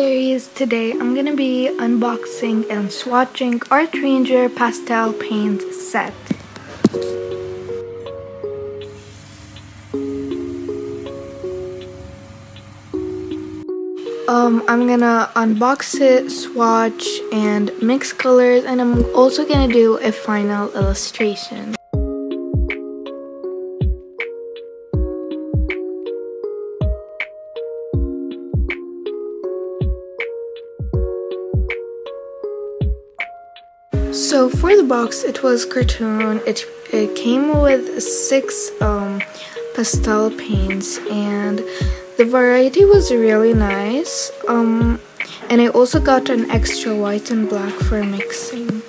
Today I'm gonna be unboxing and swatching Art Ranger Pastel Paint Set. Um, I'm gonna unbox it, swatch, and mix colors, and I'm also gonna do a final illustration. For the box, it was cartoon. It, it came with six um, pastel paints, and the variety was really nice. Um, and I also got an extra white and black for mixing.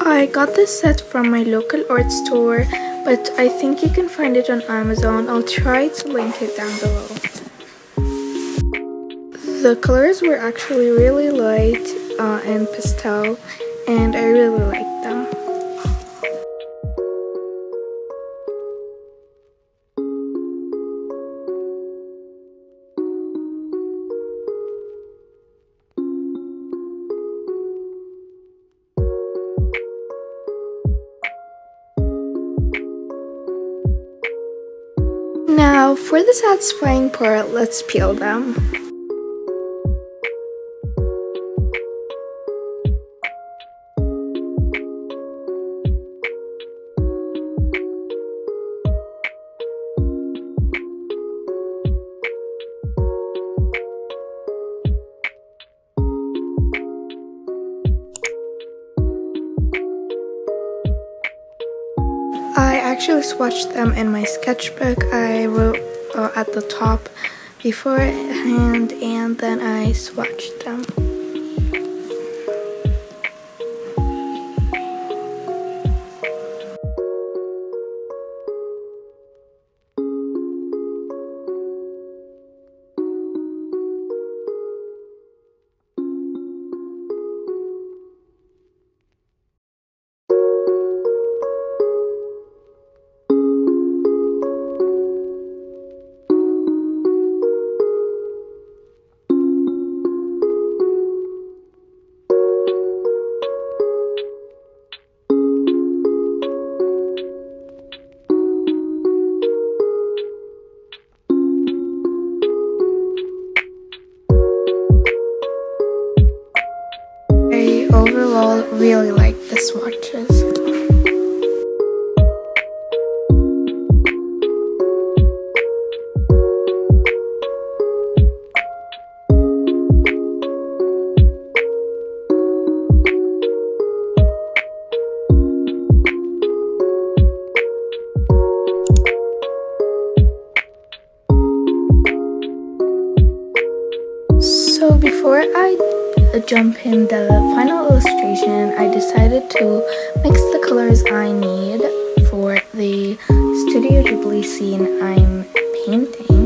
I got this set from my local art store, but I think you can find it on Amazon. I'll try to link it down below. The colors were actually really light uh, and pastel Now, for the satisfying part, let's peel them. Actually swatched them in my sketchbook. I wrote uh, at the top beforehand and then I swatched them. Really like the swatches. So before I jump in the final illustration, I decided to mix the colors I need for the Studio Ghibli scene I'm painting.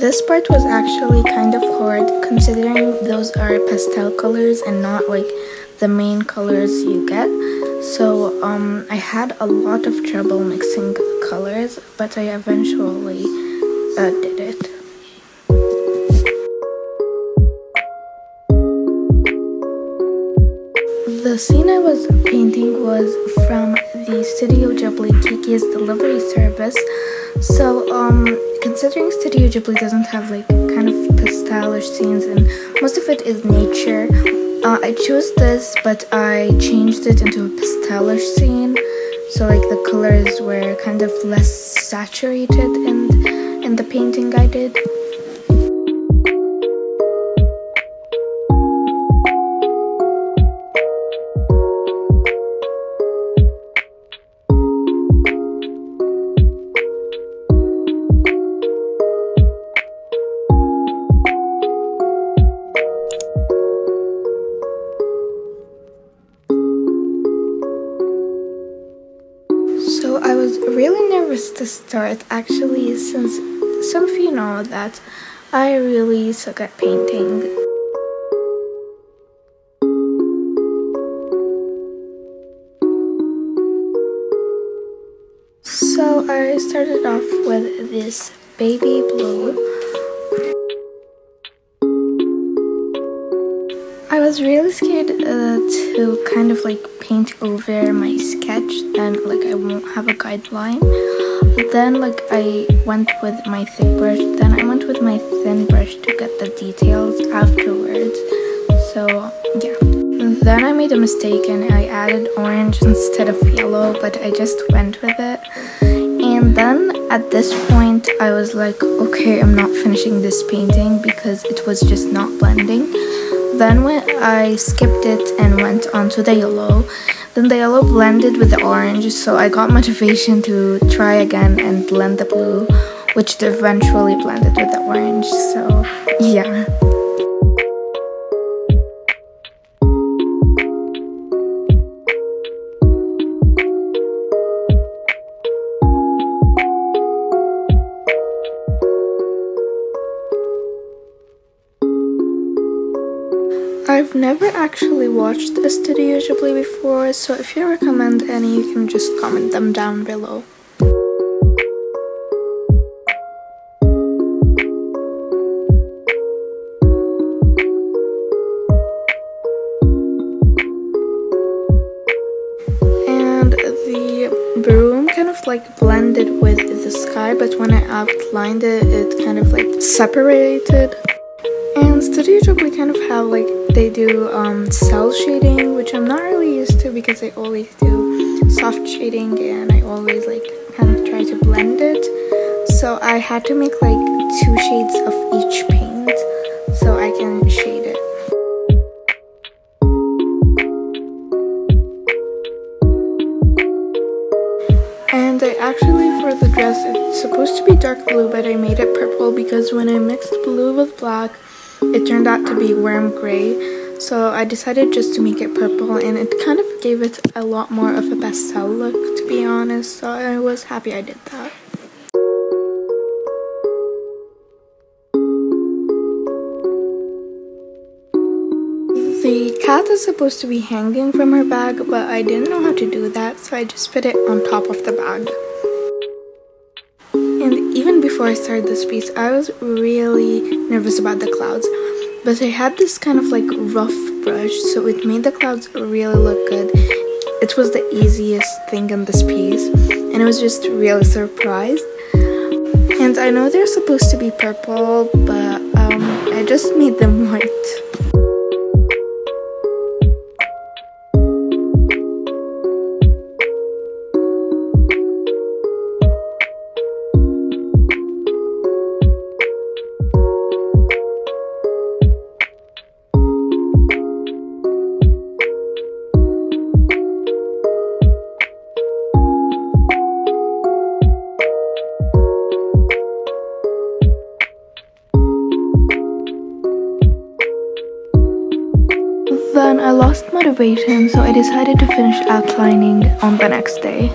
This part was actually kind of hard considering those are pastel colors and not like the main colors you get. So um, I had a lot of trouble mixing colors, but I eventually uh, did it. The scene I was painting was from the Studio Ghibli Kiki's delivery service. So, um, considering Studio Ghibli doesn't have like kind of pastelish scenes and most of it is nature, uh, I chose this, but I changed it into a pastelish scene. So, like the colors were kind of less saturated in in the painting I did. north actually, since some of you know that I really suck at painting. So I started off with this baby blue. I was really scared uh, to kind of like paint over my sketch, then like I won't have a guideline. Then like I went with my thick brush, then I went with my thin brush to get the details afterwards. So yeah. Then I made a mistake and I added orange instead of yellow, but I just went with it. And then at this point I was like, okay, I'm not finishing this painting because it was just not blending. Then when I skipped it and went on to the yellow, then the yellow blended with the orange, so I got motivation to try again and blend the blue, which eventually blended with the orange, so yeah. I've never actually watched a Studio Ghibli before, so if you recommend any, you can just comment them down below. And the broom kind of like blended with the sky, but when I outlined it, it kind of like separated. And Studio Ghibli kind of have like they do um, cel shading, which I'm not really used to because I always do soft shading and I always like kind of try to blend it. So I had to make like two shades of each paint so I can shade it. And I actually, for the dress, it's supposed to be dark blue, but I made it purple because when I mixed blue with black, it turned out to be worm gray. So I decided just to make it purple and it kind of gave it a lot more of a pastel look to be honest. So I was happy I did that. The cat is supposed to be hanging from her bag, but I didn't know how to do that, so I just put it on top of the bag. And even before I started this piece, I was really nervous about the clouds. But I had this kind of like rough brush, so it made the clouds really look good. It was the easiest thing in this piece, and I was just really surprised. And I know they're supposed to be purple, but um, I just made them white. So I decided to finish outlining on the next day.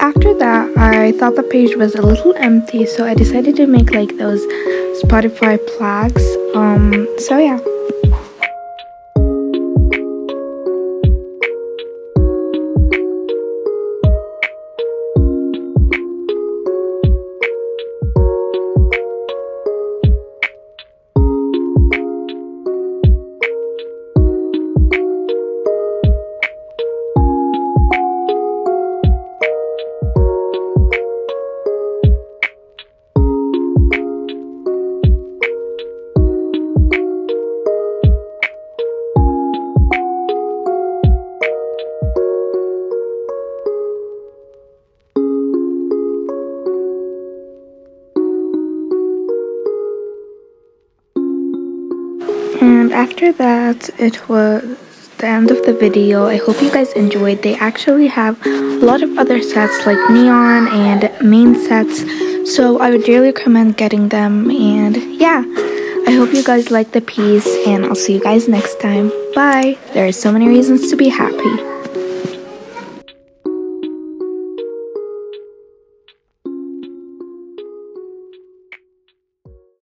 After that, I thought the page was a little empty, so I decided to make like those Spotify plaques. Um, so yeah. After that, it was the end of the video. I hope you guys enjoyed. They actually have a lot of other sets like neon and main sets. So I would really recommend getting them. And yeah, I hope you guys like the piece and I'll see you guys next time. Bye. There are so many reasons to be happy.